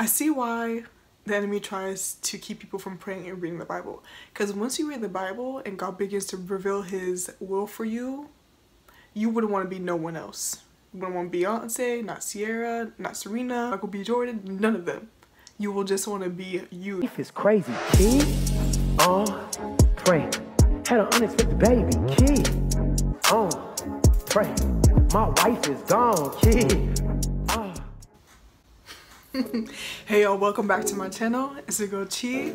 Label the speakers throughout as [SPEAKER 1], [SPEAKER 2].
[SPEAKER 1] I see why the enemy tries to keep people from praying and reading the Bible. Because once you read the Bible and God begins to reveal his will for you, you wouldn't want to be no one else. You wouldn't want Beyonce, not Ciara, not Serena, Michael B. Jordan, none of them. You will just want to be you.
[SPEAKER 2] Life is crazy, kid. Uh, pray. Had an unexpected baby, kid. Uh, pray. My wife is gone, kid.
[SPEAKER 1] Hey y'all, welcome back to my channel. It's your girl Chi,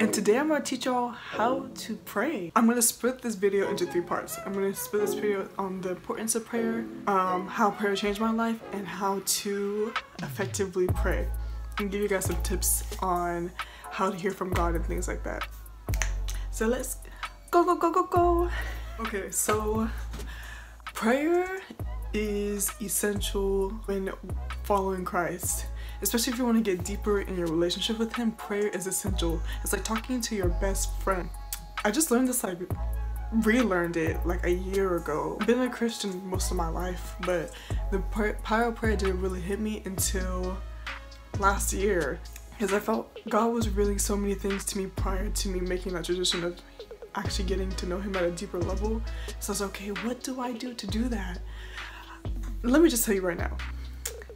[SPEAKER 1] and today I'm gonna teach y'all how to pray. I'm gonna split this video into three parts. I'm gonna split this video on the importance of prayer, um, how prayer changed my life, and how to effectively pray. And give you guys some tips on how to hear from God and things like that. So let's go, go, go, go, go. Okay, so prayer is essential when following Christ especially if you want to get deeper in your relationship with him prayer is essential. It's like talking to your best friend. I just learned this like relearned it like a year ago. I've been a christian most of my life but the power of prayer didn't really hit me until last year. Because i felt god was revealing so many things to me prior to me making that tradition of actually getting to know him at a deeper level. So i was okay what do i do to do that? Let me just tell you right now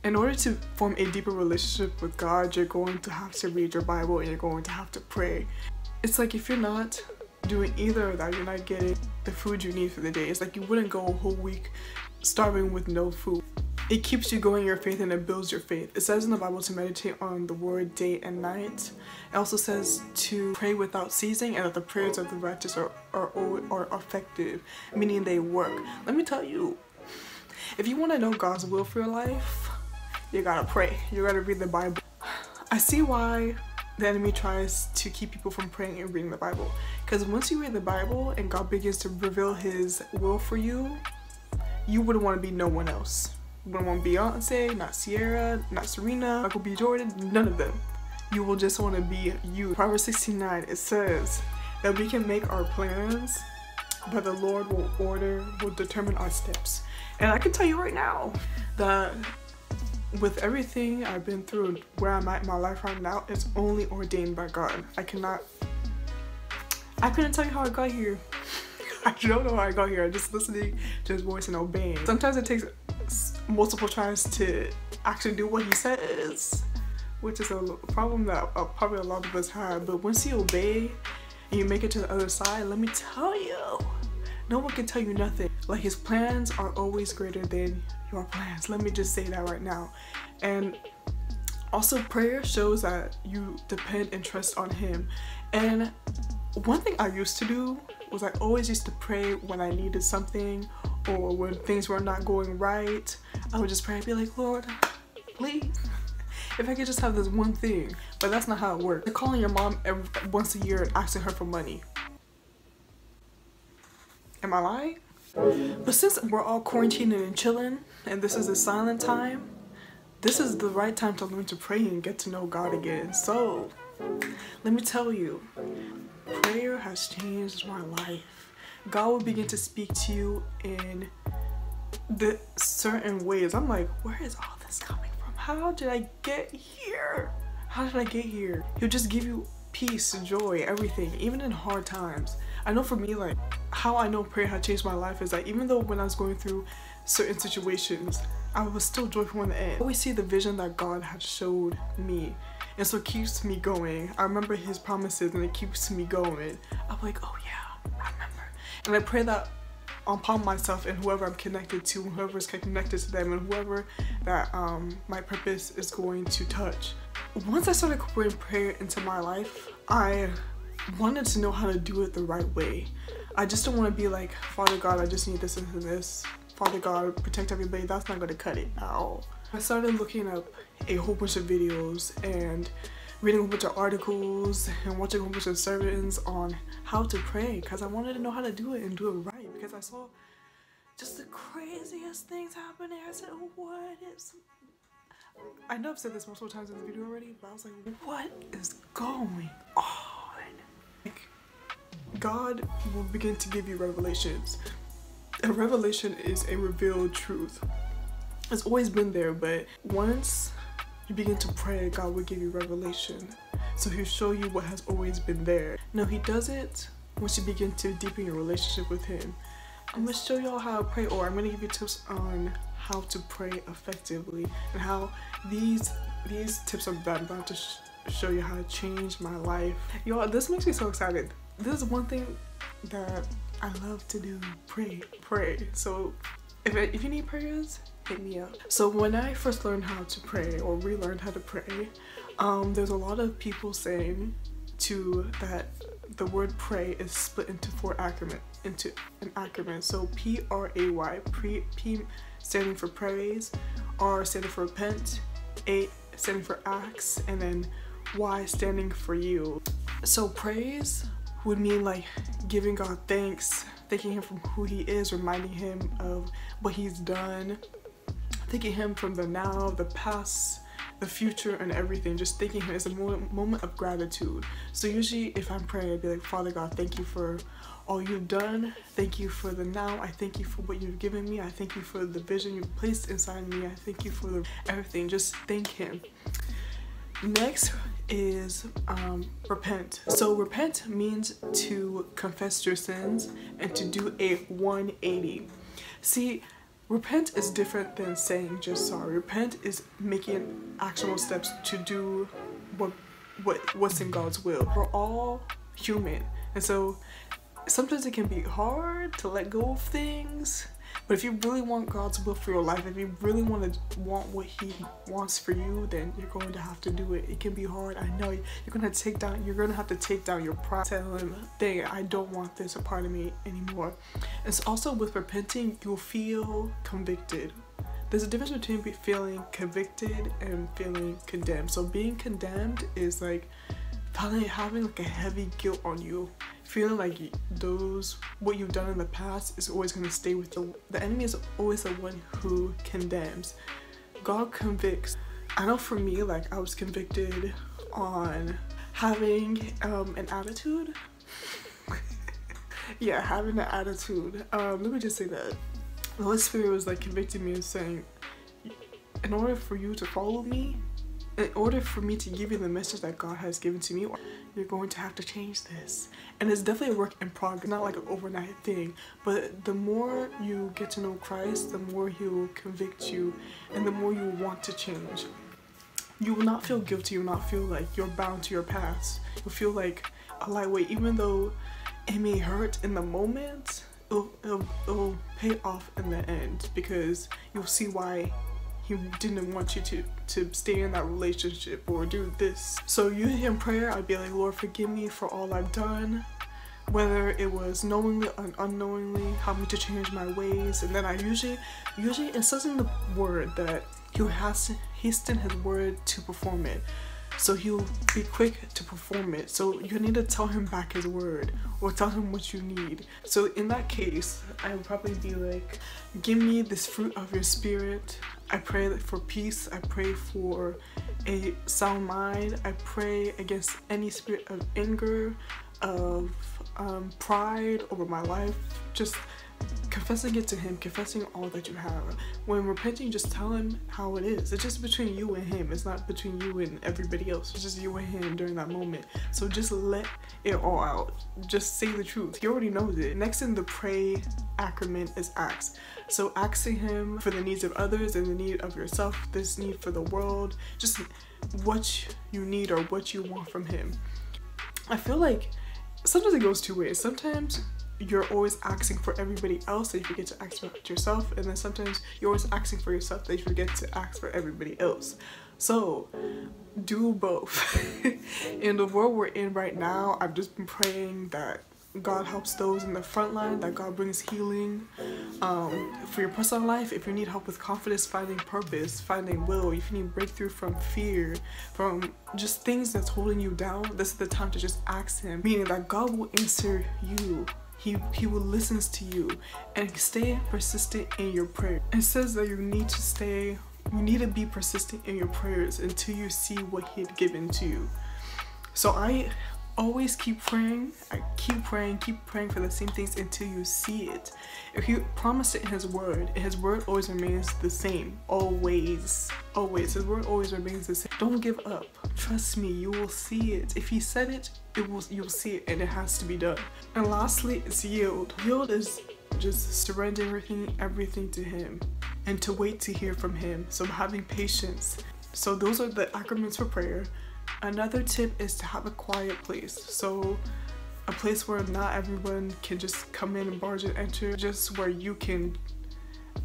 [SPEAKER 1] in order to form a deeper relationship with God, you're going to have to read your Bible and you're going to have to pray. It's like if you're not doing either of that, you're not getting the food you need for the day. It's like you wouldn't go a whole week starving with no food. It keeps you going your faith and it builds your faith. It says in the Bible to meditate on the word day and night. It also says to pray without ceasing and that the prayers of the righteous are, are, are effective, meaning they work. Let me tell you, if you want to know God's will for your life, you gotta pray. You gotta read the Bible. I see why the enemy tries to keep people from praying and reading the Bible. Because once you read the Bible and God begins to reveal his will for you, you wouldn't want to be no one else. You wouldn't want Beyonce, not Ciara, not Serena, Michael B. Jordan, none of them. You will just want to be you. Proverbs 69, it says that we can make our plans, but the Lord will order, will determine our steps. And I can tell you right now that with everything I've been through and where I'm at in my life right now, it's only ordained by God. I cannot, I couldn't tell you how I got here. I don't know how I got here. I'm just listening to his voice and obeying. Sometimes it takes multiple tries to actually do what he says, which is a problem that uh, probably a lot of us have. But once you obey and you make it to the other side, let me tell you, no one can tell you nothing. Like his plans are always greater than your plans. Let me just say that right now. And also prayer shows that you depend and trust on him. And one thing I used to do was I always used to pray when I needed something or when things were not going right. I would just pray and be like, Lord, please if I could just have this one thing. But that's not how it works. You're calling your mom every, once a year and asking her for money. Am I lying? But since we're all quarantining and chilling, and this is a silent time, this is the right time to learn to pray and get to know God again. So, let me tell you, prayer has changed my life. God will begin to speak to you in the certain ways. I'm like, where is all this coming from? How did I get here? How did I get here? He'll just give you peace, joy, everything, even in hard times. I know for me, like, how I know prayer had changed my life is that even though when I was going through certain situations, I was still joyful in the end. I always see the vision that God had showed me. And so it keeps me going. I remember his promises and it keeps me going. I'm like, oh yeah, I remember. And I pray that upon myself and whoever I'm connected to, whoever's connected to them and whoever that um, my purpose is going to touch. Once I started incorporating prayer into my life, I wanted to know how to do it the right way. I just don't want to be like, Father God, I just need this and this. Father God, protect everybody. That's not going to cut it out. I started looking up a whole bunch of videos and reading a whole bunch of articles and watching a whole bunch of sermons on how to pray because I wanted to know how to do it and do it right because I saw just the craziest things happening. I said, what is... I know I've said this multiple times in the video already, but I was like, what is going on? God will begin to give you revelations. A revelation is a revealed truth. It's always been there, but once you begin to pray, God will give you revelation. So he'll show you what has always been there. No, he does it once you begin to deepen your relationship with him. I'm gonna show y'all how to pray, or I'm gonna give you tips on how to pray effectively and how these these tips I'm about to show you how to change my life. Y'all, this makes me so excited. This is one thing that I love to do, pray, pray. So if, if you need prayers, hit me up. So when I first learned how to pray or relearned how to pray, um, there's a lot of people saying to that the word pray is split into four acronym into an acronym. So P R A Y, pre P standing for praise, R standing for repent, A standing for ask, and then Y standing for you. So praise would mean like giving God thanks, thanking him from who he is, reminding him of what he's done, thanking him from the now, the past, the future and everything. Just thanking him. Is a moment of gratitude. So usually if i'm praying i'd be like father god thank you for all you've done. Thank you for the now. I thank you for what you've given me. I thank you for the vision you've placed inside me. I thank you for the, everything. Just thank him next is um, repent so repent means to confess your sins and to do a 180 see Repent is different than saying just sorry. Repent is making actionable steps to do what what what's in God's will. We're all human, and so sometimes it can be hard to let go of things but if you really want God's will for your life, if you really want to want what He wants for you, then you're going to have to do it. It can be hard. I know you're gonna take down. You're gonna have to take down your pride. Tell Him, "Dang, I don't want this a part of me anymore." It's also with repenting, you'll feel convicted. There's a difference between feeling convicted and feeling condemned. So being condemned is like having like a heavy guilt on you. Feeling like those what you've done in the past is always going to stay with the the enemy is always the one who condemns. God convicts. I know for me like i was convicted on having um an attitude. Yeah having an attitude. Um let me just say that the holy spirit was like convicting me and saying in order for you to follow me in order for me to give you the message that God has given to me, you're going to have to change this. And it's definitely a work in progress, not like an overnight thing. But the more you get to know Christ, the more He will convict you and the more you want to change. You will not feel guilty, you will not feel like you're bound to your past. You'll feel like a lightweight, even though it may hurt in the moment, it'll, it'll, it'll pay off in the end because you'll see why he didn't want you to to stay in that relationship or do this. So usually in prayer i'd be like lord forgive me for all i've done. Whether it was knowingly or unknowingly help me to change my ways. And then i usually usually it says in the word that he has to hasten his word to perform it. So he'll be quick to perform it. So you need to tell him back his word or tell him what you need. So in that case i would probably be like give me this fruit of your spirit i pray for peace. I pray for a sound mind. I pray against any spirit of anger of um, pride over my life. Just confessing it to him, confessing all that you have. When repenting, just tell him how it is. It's just between you and him. It's not between you and everybody else. It's just you and him during that moment. So just let it all out. Just say the truth. He already knows it. Next in the pray acronym is ask. So asking him for the needs of others and the need of yourself, this need for the world, just what you need or what you want from him. I feel like sometimes it goes two ways. Sometimes you're always asking for everybody else that you forget to ask for yourself and then sometimes you're always asking for yourself that you forget to ask for everybody else. So do both. In the world we're in right now i've just been praying that god helps those in the front line that god brings healing um, for your personal life. If you need help with confidence finding purpose finding will if you need breakthrough from fear from just things that's holding you down this is the time to just ask him meaning that god will answer you he, he will listen to you and stay persistent in your prayer. It says that you need to stay, you need to be persistent in your prayers until you see what he had given to you. So I always keep praying. I keep praying, keep praying for the same things until you see it. If He promised it in His Word, His Word always remains the same. Always, always. His Word always remains the same. Don't give up. Trust me, you will see it. If He said it, it will. You'll see it, and it has to be done. And lastly, it's yield. Yield is just surrendering everything, everything to Him, and to wait to hear from Him. So having patience. So those are the acronyms for prayer. Another tip is to have a quiet place. So a place where not everyone can just come in and barge and enter, just where you can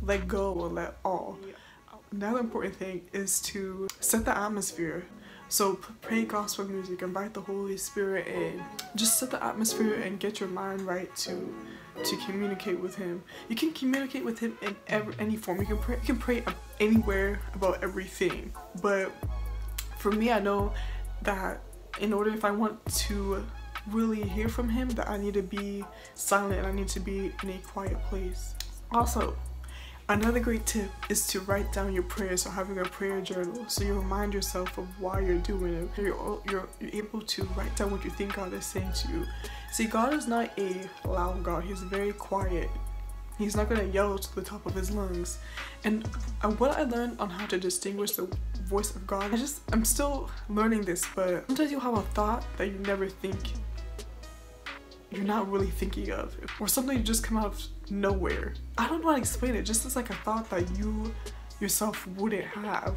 [SPEAKER 1] let go and let all. Another important thing is to set the atmosphere. So pray gospel music, invite the Holy Spirit in. Just set the atmosphere and get your mind right to to communicate with Him. You can communicate with Him in every, any form. You can pray. You can pray anywhere about everything. But for me, I know that in order if I want to really hear from him that I need to be silent and I need to be in a quiet place. Also, another great tip is to write down your prayers or having a prayer journal so you remind yourself of why you're doing it. You're, you're, you're able to write down what you think God is saying to you. See, God is not a loud God. He's very quiet. He's not gonna yell to the top of his lungs. And uh, what I learned on how to distinguish the voice of God, I just, I'm still learning this, but sometimes you have a thought that you never think you're not really thinking of or something just come out of nowhere. I don't know how to explain it, just as like a thought that you yourself wouldn't have.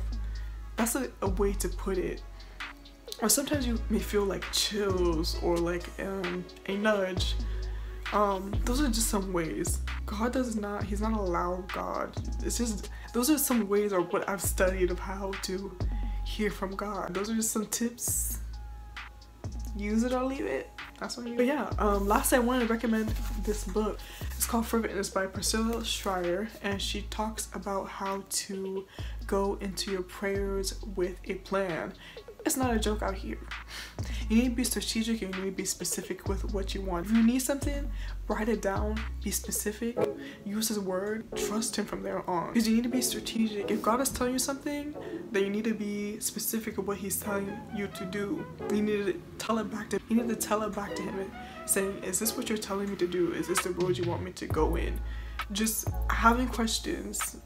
[SPEAKER 1] That's a, a way to put it. Or sometimes you may feel like chills or like um, a nudge um those are just some ways god does not he's not a loud god it's just those are some ways or what i've studied of how to hear from god those are just some tips use it or leave it. That's what you but yeah um lastly i wanted to recommend this book it's called it's by priscilla shirer and she talks about how to go into your prayers with a plan it's not a joke out here. You need to be strategic and you need to be specific with what you want. If you need something, write it down, be specific, use his word, trust him from there on. Because you need to be strategic. If God is telling you something, then you need to be specific of what he's telling you to do. You need to tell it back to him. you need to tell it back to him saying, is this what you're telling me to do? Is this the road you want me to go in? Just having questions,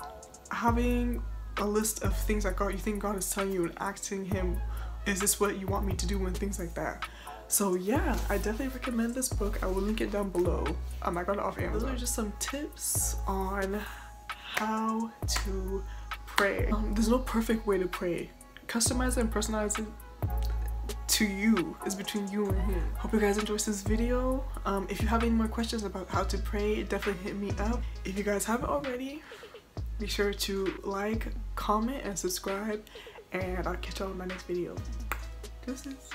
[SPEAKER 1] having a list of things that God you think God is telling you and asking him is this what you want me to do and things like that. So yeah i definitely recommend this book. I will link it down below. Um i got it off amazon. Those are just some tips on how to pray. Um, there's no perfect way to pray. Customize it and personalize it to you. Is between you and him. Hope you guys enjoyed this video. Um if you have any more questions about how to pray definitely hit me up. If you guys haven't already be sure to like comment and subscribe and I'll catch y'all in my next video. Deuces.